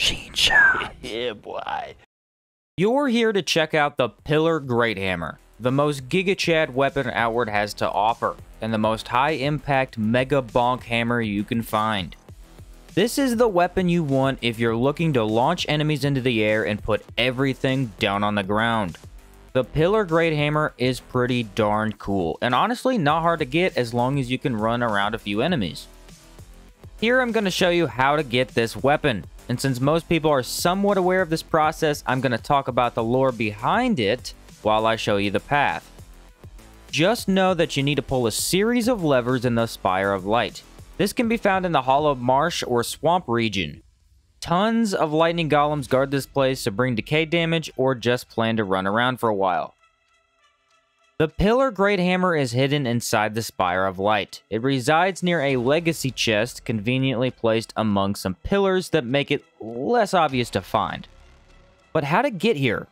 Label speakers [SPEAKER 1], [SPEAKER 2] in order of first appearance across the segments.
[SPEAKER 1] Sheen shot.
[SPEAKER 2] yeah, boy.
[SPEAKER 1] You're here to check out the Pillar Great Hammer, the most Giga Chad weapon Outward has to offer, and the most high impact Mega Bonk hammer you can find. This is the weapon you want if you're looking to launch enemies into the air and put everything down on the ground. The Pillar Great Hammer is pretty darn cool, and honestly not hard to get as long as you can run around a few enemies. Here I'm going to show you how to get this weapon, and since most people are somewhat aware of this process, I'm going to talk about the lore behind it while I show you the path. Just know that you need to pull a series of levers in the Spire of Light. This can be found in the Hollow Marsh or Swamp region. Tons of lightning golems guard this place to bring decay damage or just plan to run around for a while. The Pillar Great Hammer is hidden inside the Spire of Light. It resides near a legacy chest conveniently placed among some pillars that make it less obvious to find. But how to get here?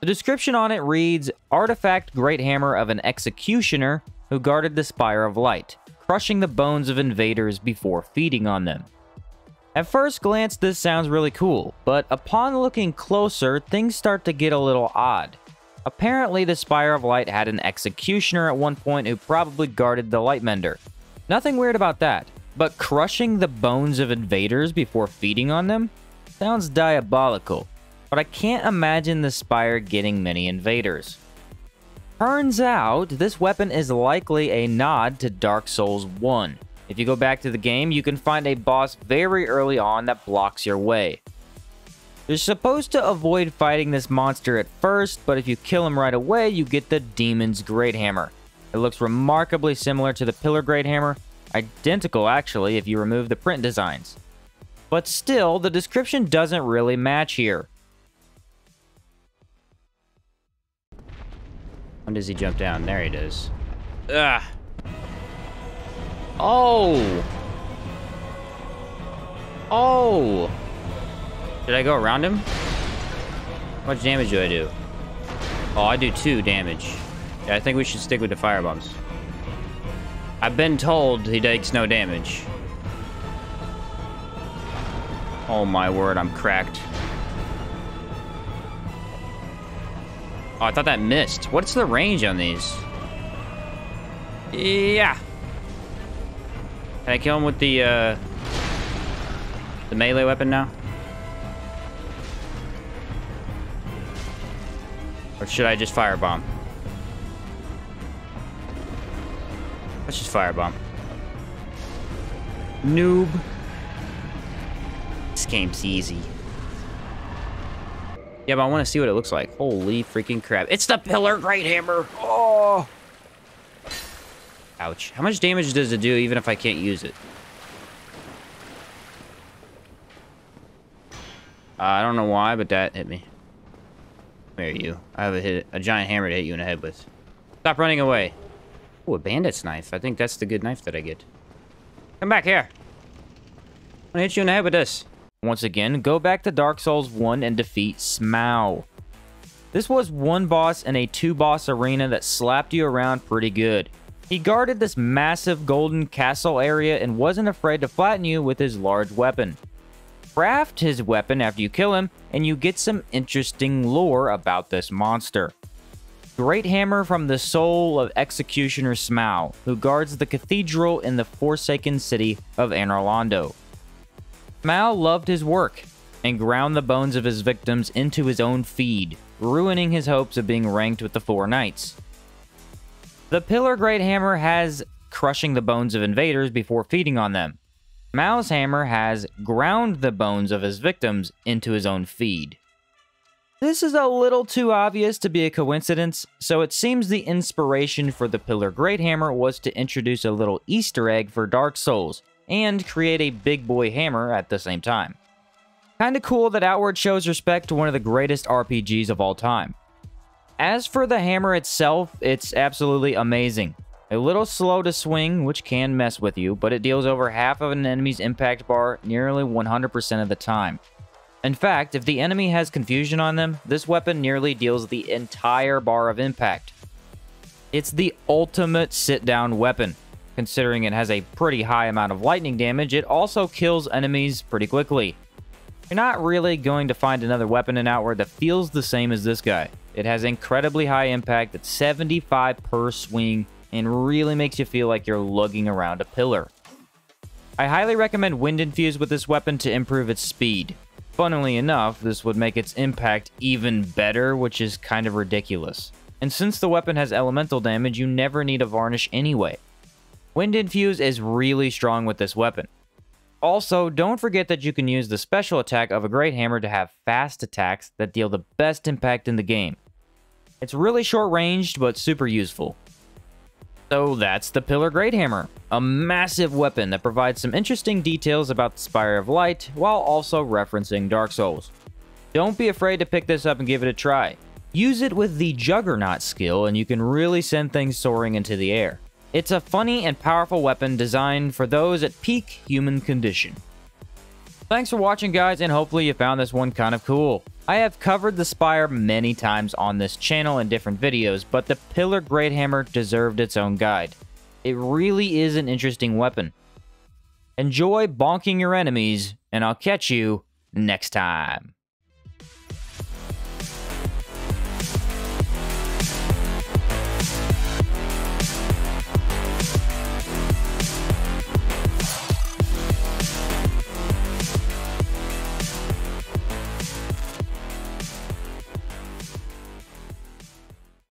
[SPEAKER 1] The description on it reads, Artifact Great Hammer of an Executioner who guarded the Spire of Light, crushing the bones of invaders before feeding on them. At first glance, this sounds really cool, but upon looking closer, things start to get a little odd. Apparently, the Spire of Light had an executioner at one point who probably guarded the Lightmender. Nothing weird about that, but crushing the bones of invaders before feeding on them? Sounds diabolical, but I can't imagine the Spire getting many invaders. Turns out, this weapon is likely a nod to Dark Souls 1. If you go back to the game, you can find a boss very early on that blocks your way. You're supposed to avoid fighting this monster at first, but if you kill him right away, you get the Demon's Great Hammer. It looks remarkably similar to the Pillar Great Hammer, identical actually if you remove the print designs. But still, the description doesn't really match here. When does he jump down? There he does. Ugh. Oh! Oh! Did I go around him? How much damage do I do? Oh, I do two damage. Yeah, I think we should stick with the fire bombs. I've been told he takes no damage. Oh my word, I'm cracked. Oh, I thought that missed. What's the range on these? Yeah. Can I kill him with the, uh... The melee weapon now? Or should I just firebomb? Let's just firebomb. Noob. This game's easy. Yeah, but I want to see what it looks like. Holy freaking crap. It's the Pillar Great Hammer! Oh! Ouch. How much damage does it do even if I can't use it? Uh, I don't know why, but that hit me. Where are you? I have a hit, a giant hammer to hit you in the head with. Stop running away. Oh, a bandit's knife. I think that's the good knife that I get. Come back here. I'm gonna hit you in the head with this. Once again, go back to Dark Souls 1 and defeat Smough. This was one boss in a two-boss arena that slapped you around pretty good. He guarded this massive golden castle area and wasn't afraid to flatten you with his large weapon craft his weapon after you kill him, and you get some interesting lore about this monster. Great Hammer from the soul of Executioner Smough, who guards the cathedral in the forsaken city of Anor Londo. Smough loved his work, and ground the bones of his victims into his own feed, ruining his hopes of being ranked with the Four Knights. The Pillar Great Hammer has crushing the bones of invaders before feeding on them, Smough's hammer has ground the bones of his victims into his own feed. This is a little too obvious to be a coincidence, so it seems the inspiration for the Pillar Great Hammer was to introduce a little Easter egg for Dark Souls, and create a big boy hammer at the same time. Kinda cool that Outward shows respect to one of the greatest RPGs of all time. As for the hammer itself, it's absolutely amazing. A little slow to swing, which can mess with you, but it deals over half of an enemy's impact bar nearly 100% of the time. In fact, if the enemy has confusion on them, this weapon nearly deals the entire bar of impact. It's the ultimate sit-down weapon. Considering it has a pretty high amount of lightning damage, it also kills enemies pretty quickly. You're not really going to find another weapon in Outward that feels the same as this guy. It has incredibly high impact at 75 per swing and really makes you feel like you're lugging around a pillar. I highly recommend Wind Infuse with this weapon to improve its speed. Funnily enough, this would make its impact even better, which is kind of ridiculous. And since the weapon has elemental damage, you never need a varnish anyway. Wind Infuse is really strong with this weapon. Also, don't forget that you can use the special attack of a Great Hammer to have fast attacks that deal the best impact in the game. It's really short ranged, but super useful. So that's the Pillar Great Hammer, a massive weapon that provides some interesting details about the Spire of Light while also referencing Dark Souls. Don't be afraid to pick this up and give it a try. Use it with the Juggernaut skill and you can really send things soaring into the air. It's a funny and powerful weapon designed for those at peak human condition. Thanks for watching guys and hopefully you found this one kind of cool. I have covered the Spire many times on this channel in different videos, but the Pillar Great Hammer deserved its own guide. It really is an interesting weapon. Enjoy bonking your enemies, and I'll catch you next time.